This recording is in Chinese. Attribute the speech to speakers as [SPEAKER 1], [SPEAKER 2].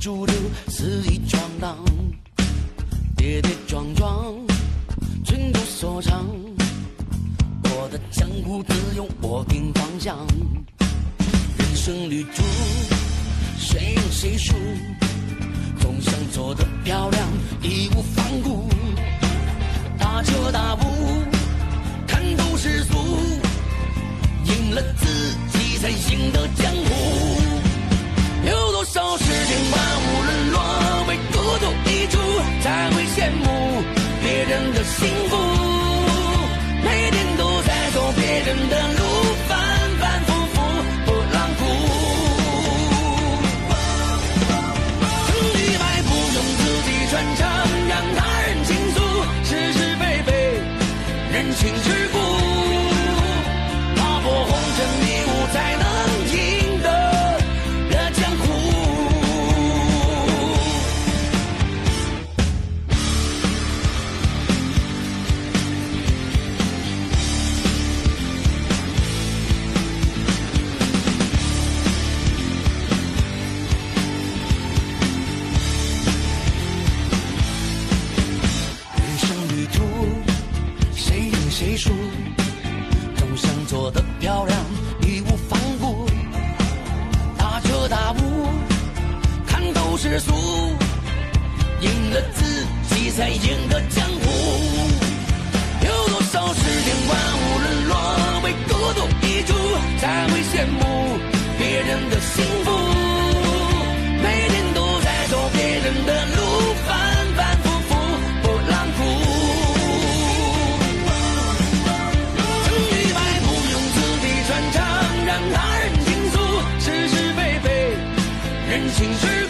[SPEAKER 1] 逐流肆意闯荡跌跌撞撞寸有所长我的江湖自有我定方向。人生旅途谁赢谁输总想做得漂亮义无反顾。幸福每天都在走别人的路反反复复不浪鼓成与败不用自己传唱让他人倾诉是是非非人情世故。世俗赢了自己才赢得江湖。有多少世间万物沦落为孤独一注才会羡慕别人的幸福。每天都在走别人的路反反复复波浪苦成与败不用自己传唱让他人倾诉是是非非人情世